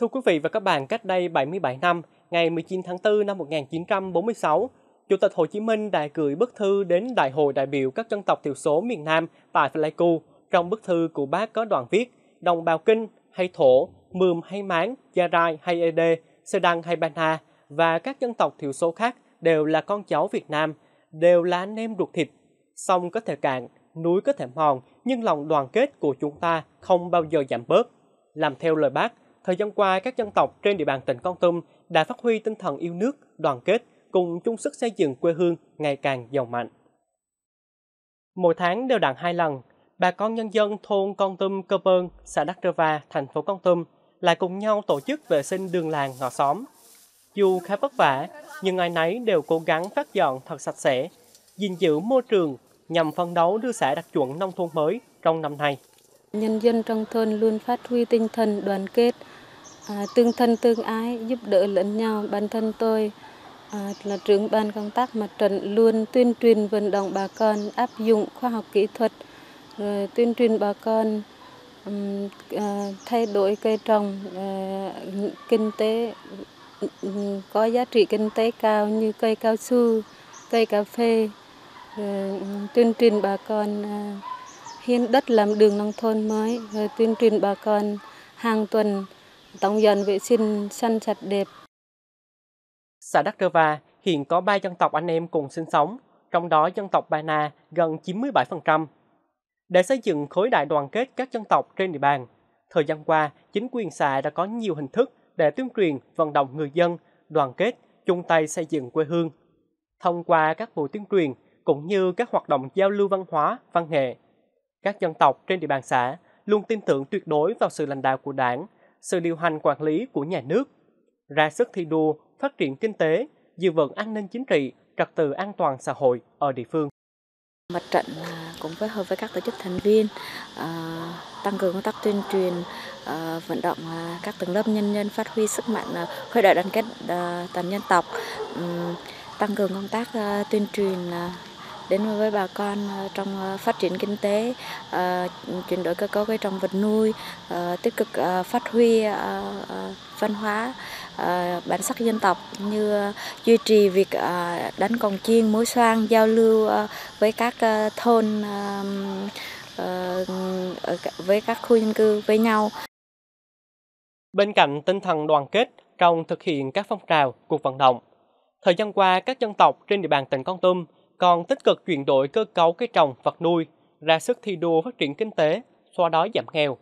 Thưa quý vị và các bạn, cách đây 77 năm, ngày 19 tháng 4 năm 1946, Chủ tịch Hồ Chí Minh đã gửi bức thư đến Đại hội đại biểu các dân tộc thiểu số miền Nam tại Pleiku. Trong bức thư của bác có đoạn viết, đồng bào Kinh hay Thổ, mường hay Máng, Gia Rai hay Ede, Sơ Đăng hay Ban Ha và các dân tộc thiểu số khác đều là con cháu Việt Nam, đều là anh em ruột thịt. Sông có thể cạn, núi có thể mòn, nhưng lòng đoàn kết của chúng ta không bao giờ giảm bớt. Làm theo lời bác, thời gian qua các dân tộc trên địa bàn tỉnh Con Tum đã phát huy tinh thần yêu nước, đoàn kết, cùng chung sức xây dựng quê hương ngày càng giàu mạnh. Mỗi tháng đều đặn hai lần, bà con nhân dân thôn Con Tum Cơ Bơn, xã Đắc Rơ Va, thành phố Con Tum lại cùng nhau tổ chức vệ sinh đường làng ngõ xóm. Dù khá vất vả, nhưng ai nấy đều cố gắng phát dọn thật sạch sẽ, gìn giữ môi trường nhằm phân đấu đưa xã đạt chuẩn nông thôn mới trong năm nay. Nhân dân trong thôn luôn phát huy tinh thần đoàn kết, à, tương thân tương ái, giúp đỡ lẫn nhau. Bản thân tôi à, là trưởng ban công tác mặt trận luôn tuyên truyền vận động bà con áp dụng khoa học kỹ thuật, rồi tuyên truyền bà con um, à, thay đổi cây trồng à, kinh tế um, có giá trị kinh tế cao như cây cao su, cây cà phê, rồi, tuyên truyền bà con à, hiến đất làm đường nông thôn mới, rồi tuyên truyền bà con hàng tuần tổng dân vệ sinh xanh sạch đẹp. Xã Đắc Rơ Va hiện có 3 dân tộc anh em cùng sinh sống, trong đó dân tộc Ba Na gần 97%. Để xây dựng khối đại đoàn kết các dân tộc trên địa bàn, thời gian qua, chính quyền xã đã có nhiều hình thức để tuyên truyền vận động người dân đoàn kết, chung tay xây dựng quê hương. Thông qua các buổi tuyên truyền cũng như các hoạt động giao lưu văn hóa, văn nghệ, các dân tộc trên địa bàn xã luôn tin tưởng tuyệt đối vào sự lãnh đạo của đảng, sự điều hành quản lý của nhà nước, ra sức thi đua, phát triển kinh tế, giữ vững an ninh chính trị, trật tự an toàn xã hội ở địa phương. Mặt trận cũng phối hợp với các tổ chức thành viên ờ, tăng cường công tác tuyên truyền, ờ, vận động ờ, các tầng lớp nhân dân phát huy sức mạnh khơi đại đoàn kết toàn dân tộc, tăng cường công tác tuyên truyền đến với bà con ờ, trong ờ, phát triển kinh tế, ờ, chuyển đổi cơ cấu cây trồng vật nuôi, tích cực phát huy văn hóa bản sắc dân tộc như duy trì việc đánh cồng chiên, mối xoan, giao lưu với các thôn với các khu dân cư với nhau. Bên cạnh tinh thần đoàn kết trong thực hiện các phong trào, cuộc vận động, thời gian qua các dân tộc trên địa bàn tỉnh Con Tum còn tích cực chuyển đổi cơ cấu cây trồng vật nuôi, ra sức thi đua phát triển kinh tế, xóa đói giảm nghèo.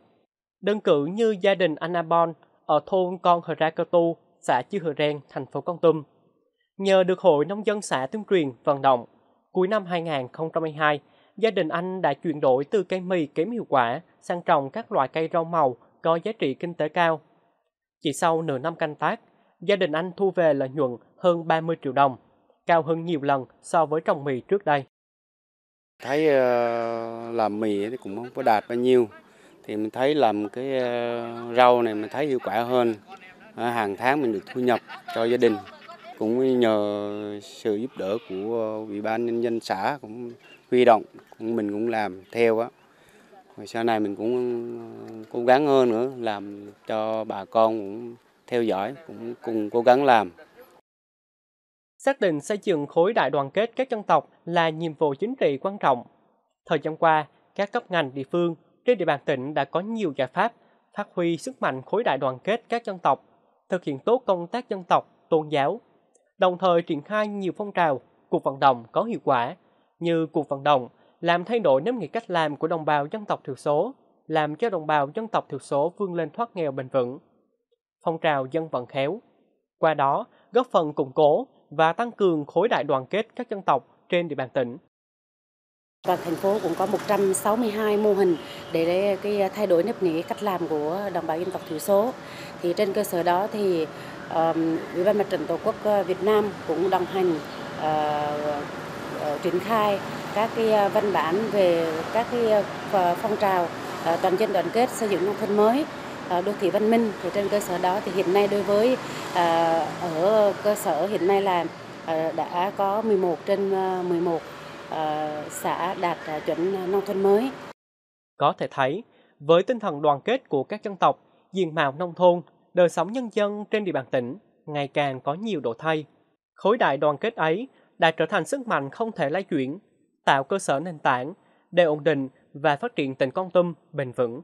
Đơn cử như gia đình Anabon ở thôn Con Hờ Ra Cơ Tu, xã Chư Hờ Ren, thành phố Con Tum. Nhờ được Hội Nông dân xã tuyên truyền vận động, cuối năm 2022, gia đình anh đã chuyển đổi từ cây mì kém hiệu quả sang trồng các loại cây rau màu có giá trị kinh tế cao. Chỉ sau nửa năm canh tác, gia đình anh thu về lợi nhuận hơn 30 triệu đồng cao hơn nhiều lần so với trồng mì trước đây. Thấy uh, làm mì thì cũng không có đạt bao nhiêu, thì mình thấy làm cái uh, rau này mình thấy hiệu quả hơn. Uh, hàng tháng mình được thu nhập cho gia đình, cũng nhờ sự giúp đỡ của ủy ban nhân dân xã cũng huy động, cũng mình cũng làm theo á. Rồi sau này mình cũng cố gắng hơn nữa, làm cho bà con cũng theo dõi, cũng cùng cố gắng làm xác định xây dựng khối đại đoàn kết các dân tộc là nhiệm vụ chính trị quan trọng. Thời gian qua, các cấp ngành địa phương trên địa bàn tỉnh đã có nhiều giải pháp phát huy sức mạnh khối đại đoàn kết các dân tộc, thực hiện tốt công tác dân tộc, tôn giáo, đồng thời triển khai nhiều phong trào, cuộc vận động có hiệu quả như cuộc vận động làm thay đổi nếp nghĩ cách làm của đồng bào dân tộc thiểu số, làm cho đồng bào dân tộc thiểu số vươn lên thoát nghèo bền vững. Phong trào dân vận khéo. Qua đó, góp phần củng cố, và tăng cường khối đại đoàn kết các dân tộc trên địa bàn tỉnh. Toàn thành phố cũng có 162 mô hình để cái thay đổi nếp nghĩ cách làm của đồng bào dân tộc thiểu số. Thì trên cơ sở đó thì Ủy ban Mặt trận Tổ quốc ờ, Việt Nam cũng đồng hành uh, uh, triển khai các cái văn bản về các cái phong trào toàn dân đoàn kết xây dựng nông thôn mới Ờ, đô thị văn minh thì trên cơ sở đó thì hiện nay đối với ờ, ở cơ sở hiện nay là ờ, đã có 11 trên 11 xã đạt chuẩn nông thôn mới. Có thể thấy, với tinh thần đoàn kết của các dân tộc, diện mạo nông thôn đời sống nhân dân trên địa bàn tỉnh ngày càng có nhiều đổi thay. Khối đại đoàn kết ấy đã trở thành sức mạnh không thể lay chuyển, tạo cơ sở nền tảng để ổn định và phát triển tỉnh Con Tum bền vững.